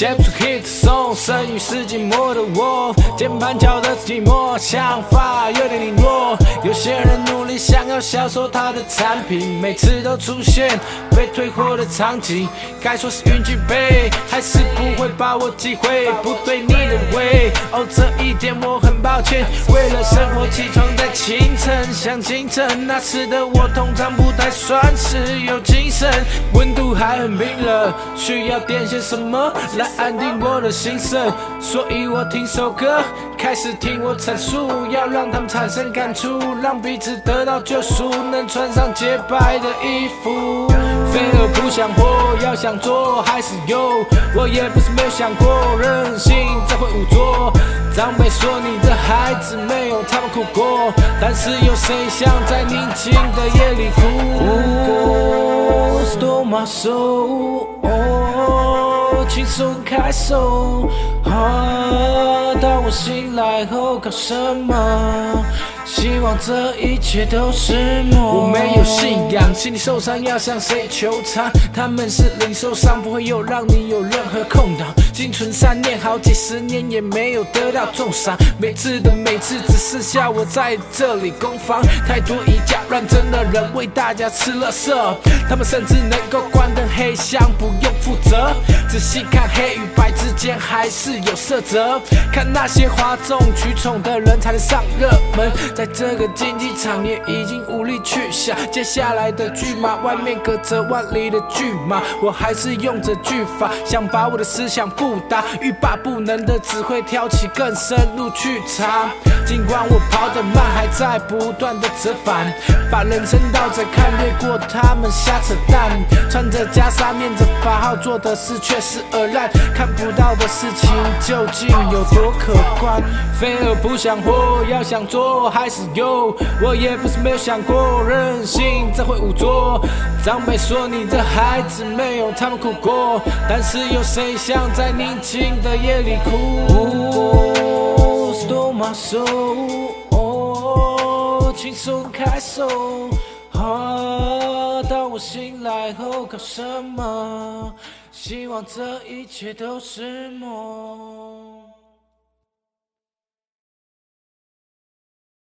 写不出 hit song，生于世纪末的我，键盘敲的寂寞，想法有点零落。有些人努力想要销售他的产品，每次都出现被退货的场景。该说是运气背，还是不会把握机会，不对你的胃。哦，这一点我很抱歉。为了生活起床在清晨，想清晨那时的我通常不太算是有精神，温度还很冰冷，需要点些什么来安定我的心神。所以我听首歌，开始听我阐述，要让他们产生感触，让彼此得到救赎，能穿上洁白的衣服。飞蛾不想活，要想做还是有。我也不是没有想过，任性才会无作。长辈说你这孩子没有他们苦过，但是有谁想在宁静的夜里哭？Stole my soul，轻松开手。当我醒来后搞什么？希望这一切都是梦。我没有信仰，心里受伤要向谁求偿？他们是零售商，不会有让你有任何空档。心存善念，好几十年也没有得到重赏。每次的每次，只剩下我在这里攻防。太多以假乱真的人为大家吃了色，他们甚至能够关灯黑箱，不用负责。仔细看黑与白之间还是有色泽，看那些哗众取宠的人才能上热门。在这个竞技场也已经无力去想接下来的剧码，外面隔着万里的巨马，我还是用着句法，想把我的思想布达，欲罢不能的只会挑起更深入去查。尽管我跑得慢，还在不断的折返，把人生倒着看，略过他们瞎扯淡。穿着袈裟，念着法号，做的事却是恶烂，看不到的事情究竟有多可观？飞蛾不想活，要想做还。是有，我也不是没有想过，任性怎会无作？长辈说你这孩子没有他们苦过，但是有谁想在宁静的夜里哭？Stole my soul，轻松开手。我醒来后搞什么？希望这一切都是梦。